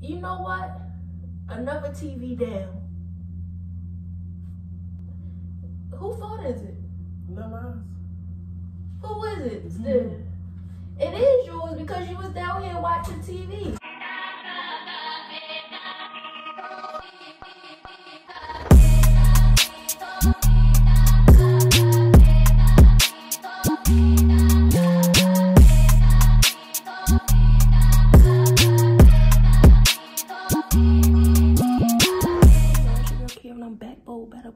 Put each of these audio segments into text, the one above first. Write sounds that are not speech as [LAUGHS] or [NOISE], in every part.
You know what? Another TV down. Who fault is it? No mine. Who is it? Still? It is yours because you was down here watching TV.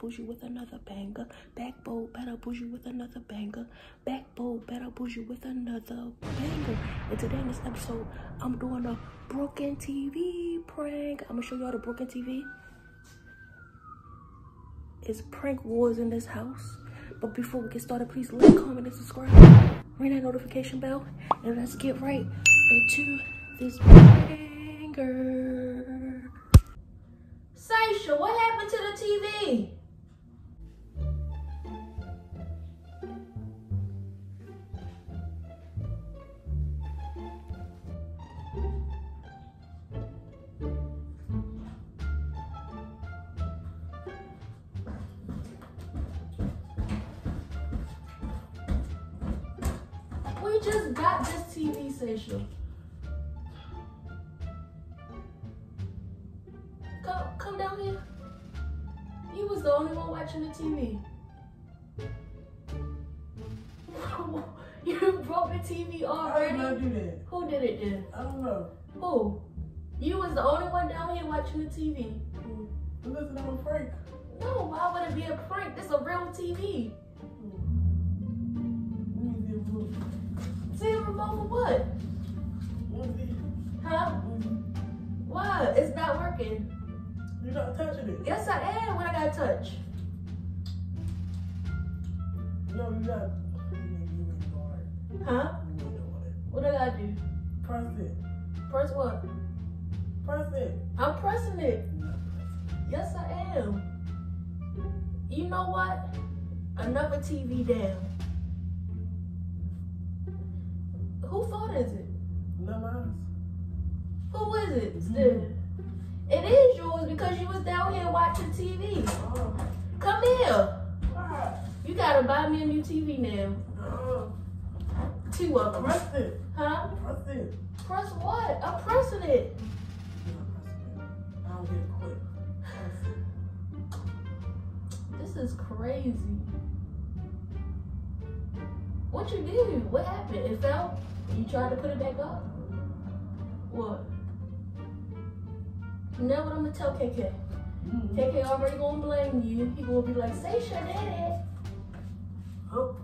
Bougie with another banger. Back bold, better bougie with another banger. Back bold, better bougie with another banger. And today in this episode, I'm doing a broken TV prank. I'm gonna show y'all the broken TV. It's prank wars in this house. But before we get started, please like, comment, and subscribe. Ring that notification bell. And let's get right into this banger. Saisha, what happened to the TV? Just got this TV, Saisha. Come, come down here. You was the only one watching the TV. [LAUGHS] you broke the TV I did already? not do that. Who did it then? I don't know. Who? You was the only one down here watching the TV. Listen, I'm a prank. No, why would it be a prank? This is a real TV. It's not working. You're not touching it. Yes, I am when I gotta touch. No, you're not. You ain't you ain't doing it. Huh? You ain't doing it. What did I do? Press it. Press what? Press it. I'm pressing it. You're not pressing Yes, I am. You know what? Another TV down. Who fault is it? It. No mine. Who is it? Still? It is yours because you was down here watching TV. Oh. Come here. You gotta buy me a new TV now. Oh. Two of them. Press it. Huh? Press it. Press what? I'm pressing it. Pressing it. I don't get it quick. It. This is crazy. What you do? What happened? It fell? You tried to put it back up? What? You know what I'm gonna tell KK? Mm. KK already gonna blame you. He gonna be like, say did it. Oh.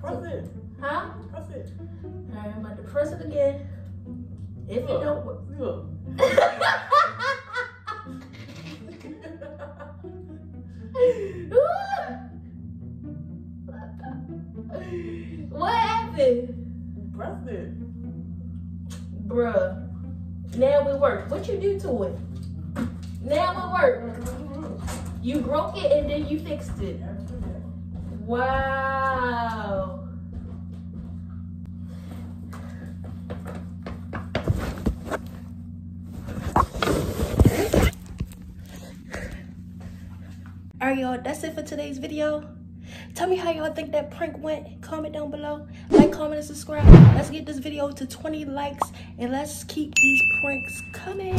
Press it. Huh? Press it. Alright, I'm about to press it again. If it don't work. Look. [LAUGHS] what happened? Press it. Bruh. Now it worked. What you do to it? Now it worked. You broke it and then you fixed it. Wow. Alright, y'all, that's it for today's video. Tell me how y'all think that prank went. Comment down below. Like, comment, and subscribe. Let's get this video to 20 likes. And let's keep these pranks coming.